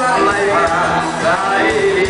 Samaya Sai